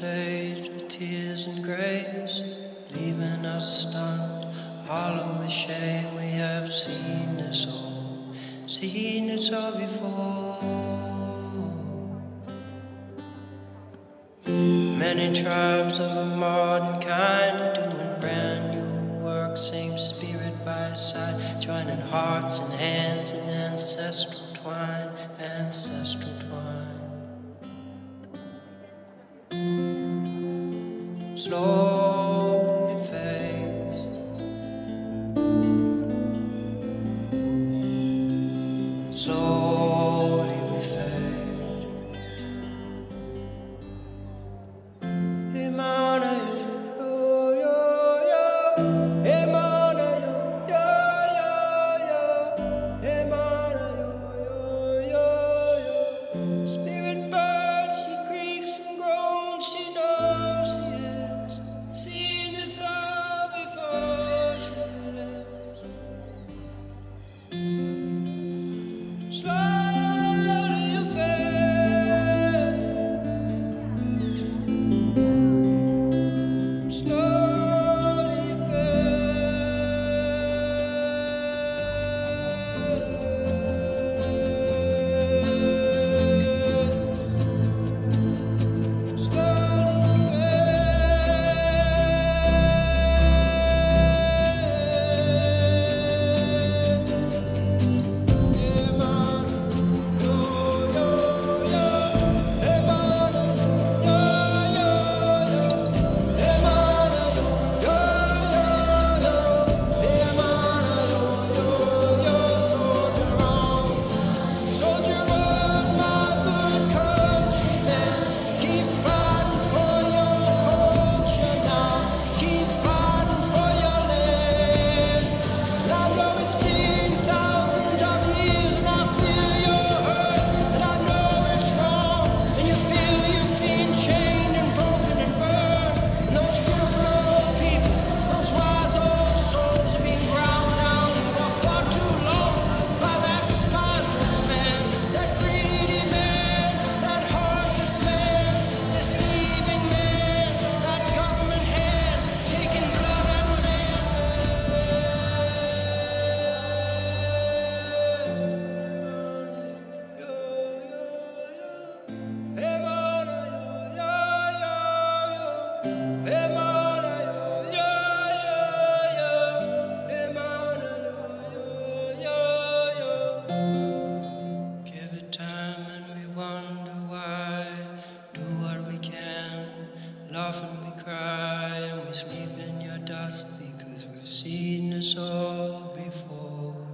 with tears and grace, leaving us stunned, hollow with shame. We have seen this all, seen it all before. Many tribes of a modern kind doing brand new work, same spirit by side, joining hearts and hands in ancestral twine, ancestral twine. slow. we cry and we sleep in your dust because we've seen this all before.